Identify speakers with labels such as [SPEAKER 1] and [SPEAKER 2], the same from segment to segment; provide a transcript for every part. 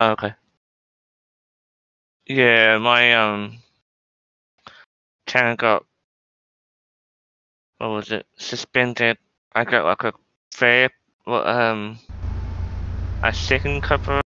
[SPEAKER 1] Okay. Yeah, my um channel got what was it suspended. I got like a fair um a second cover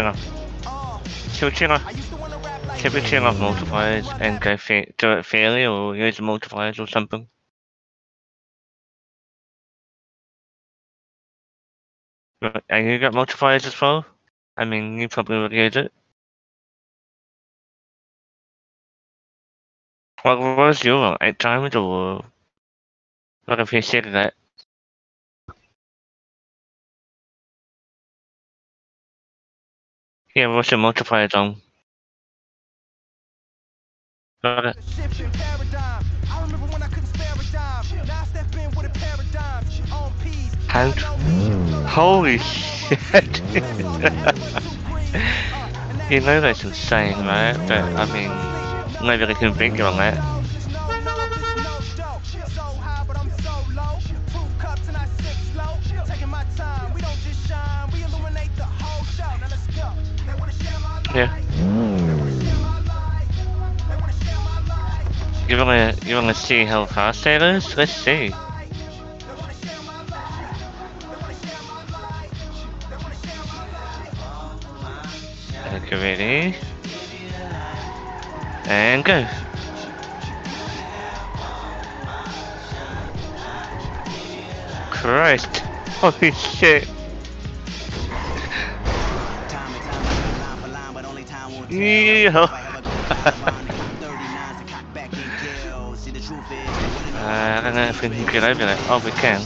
[SPEAKER 1] off. Switching off. Typically off multipliers and go do it fairly or use multipliers or something. And you got multipliers as well? I mean, you probably would use it. What was your uh, eight times or what if you said that?
[SPEAKER 2] With a paradigm. On peas.
[SPEAKER 1] And holy shit! you know that's insane, right? But I mean, nobody can you on that. You wanna you wanna see how fast it is? Let's see. Okay, ready? And go. Christ. Holy shit. Yeah. I don't know if we can over. Oh, we can.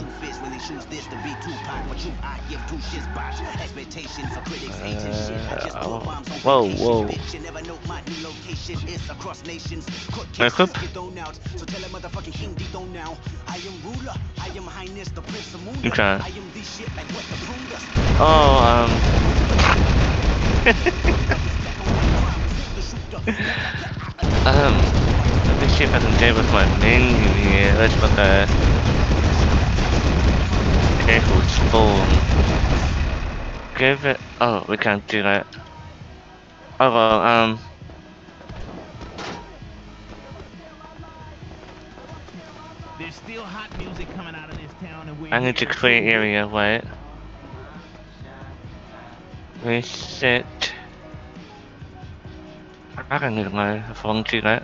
[SPEAKER 1] Uh, whoa, whoa. No clip? Okay. Oh, um. um. Let me see if I can get with my menu here. Let's look at. Careful spawn. Give it. Oh, we can't do that. Oh well, um.
[SPEAKER 3] There's still hot music coming out of this town and we're
[SPEAKER 1] I need to clear area, wait. Reset. I don't even know if I want to do that.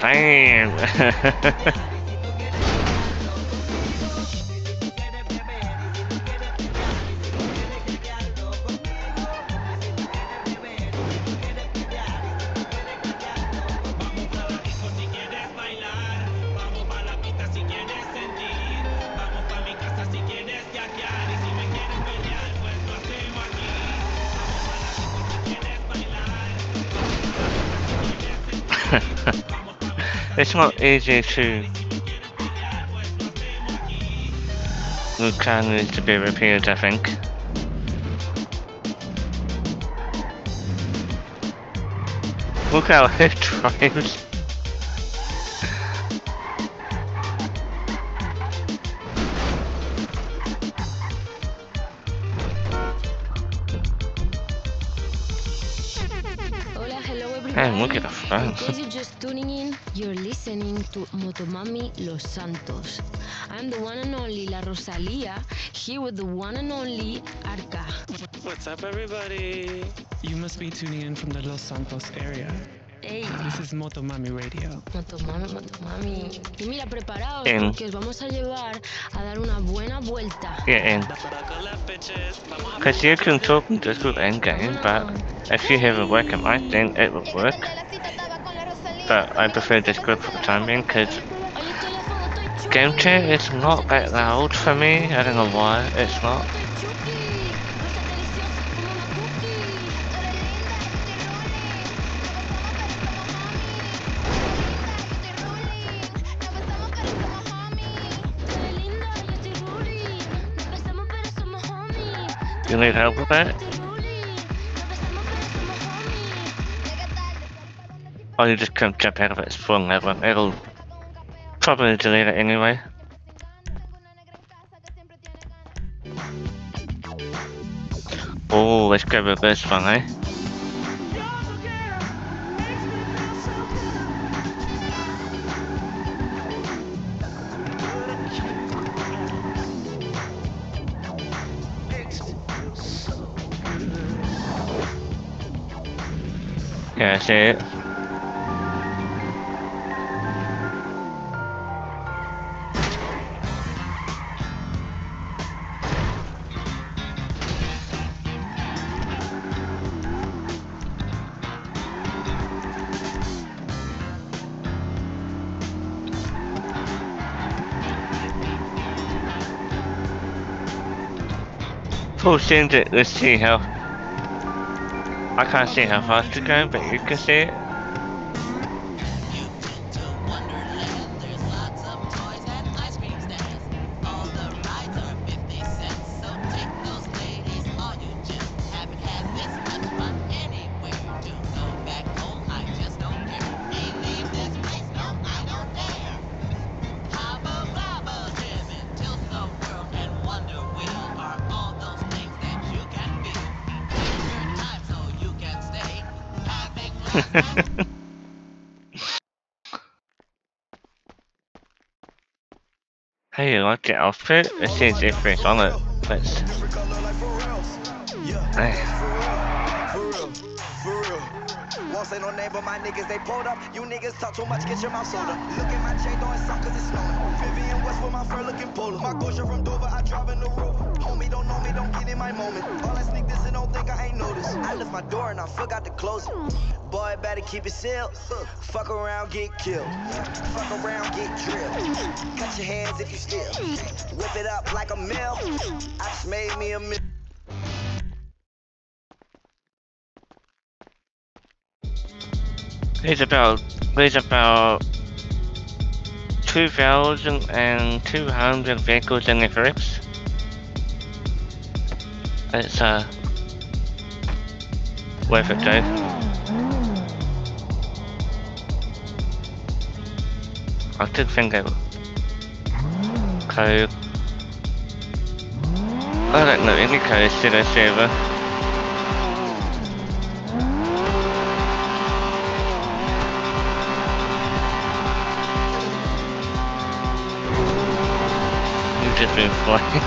[SPEAKER 1] Damn! not easy to the car needs to be repaired I think. Look how it drives. Ah.
[SPEAKER 4] In case you're just tuning in, you're listening to Motomami Los Santos. I'm the one and only La Rosalia, here with the one and only Arca.
[SPEAKER 5] What's up, everybody? You must be tuning in from the Los Santos area.
[SPEAKER 4] Hey,
[SPEAKER 5] This is Motomami Radio.
[SPEAKER 4] Motomami, Motomami. Y mira, preparaos
[SPEAKER 1] Em.
[SPEAKER 4] porque os vamos a llevar a dar una buena vuelta.
[SPEAKER 1] Yeah, and because you can talk in Discord and game, but if you have a webcam, I think it would work. But I prefer Discord for the time being because Game chat is not that loud for me. I don't know why it's not. You need help with that? Oh, you just can't jump out of it. its full level. It'll probably delete it anyway. Oh, let's go with this one, eh? Yeah, that's it. Push into it, let's see how. I can't see how fast you're going, but you can see it. hey, you like the outfit? It seems different on it. Let's. Hey.
[SPEAKER 2] Say no name, but my niggas, they pulled up. You niggas talk too much, get your mouth soda. Look at my chain throwing sun cause it's snowing. Vivian West with my fur looking polar. My Gosha from Dover, I drive in the Rover. Homie, don't know me, don't get in my moment. All I sneak this and don't think I ain't noticed. I left my door and I forgot to close it. Boy, better keep it sealed. Fuck around, get killed. Fuck around, get drilled. Cut your hands if you steal. Whip it up like a mill. I just made me a mill.
[SPEAKER 1] There's about there's about two thousand and two hundred vehicles in the grips. It's uh worth it though. I did think I would. Code. I don't know any codes to the server. Been flying.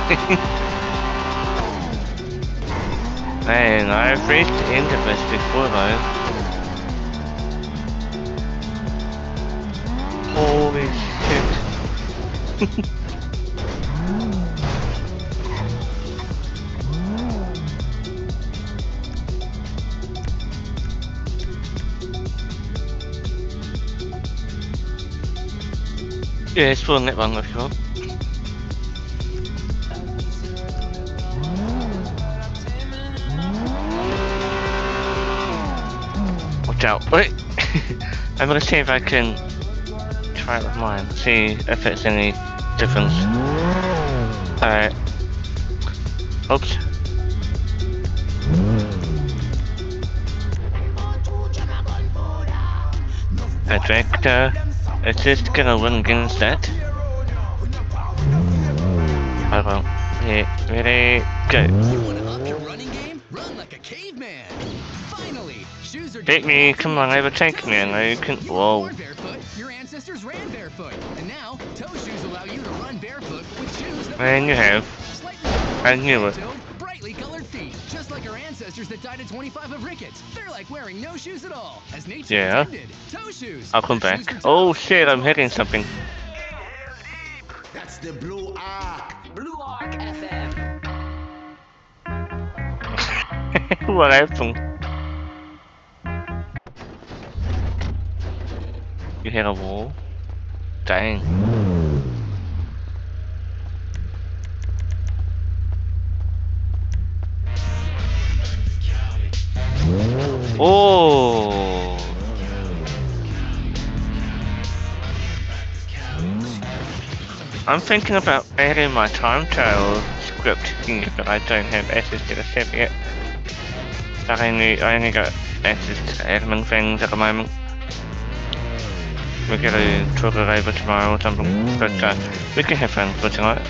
[SPEAKER 1] Man, I've reached into this before though. Holy shit. yeah, it's fun that one if you Watch out. Wait! I'm gonna see if I can try it with mine. See if it's any difference. Alright. Oops. Perfect. Is this gonna run against that? I won't. Yeah, ready, go.
[SPEAKER 6] Shoes
[SPEAKER 1] Take me, come on, overtake me, and I can.
[SPEAKER 6] You were
[SPEAKER 1] Whoa.
[SPEAKER 6] born barefoot. Your ancestors ran barefoot, and now toe shoes allow you to run barefoot with shoes that
[SPEAKER 1] And you have.
[SPEAKER 6] slightly
[SPEAKER 1] I knew it.
[SPEAKER 6] toe, brightly colored feet, just like our ancestors that died at 25 of rickets. They're like wearing no shoes at all, as nature
[SPEAKER 1] Yeah.
[SPEAKER 6] intended. Toe shoes.
[SPEAKER 1] I'll come back. Oh shit, I'm hitting something.
[SPEAKER 7] That's the blue ark.
[SPEAKER 8] Blue Ark FM.
[SPEAKER 1] what happened? You hit a wall? Dang. Oh! I'm thinking about adding my time trial script here, but I don't have access to the set yet. I only, I only got access to admin things at the moment. We gotta talk it over tomorrow or something, but uh, we can have fun for tonight.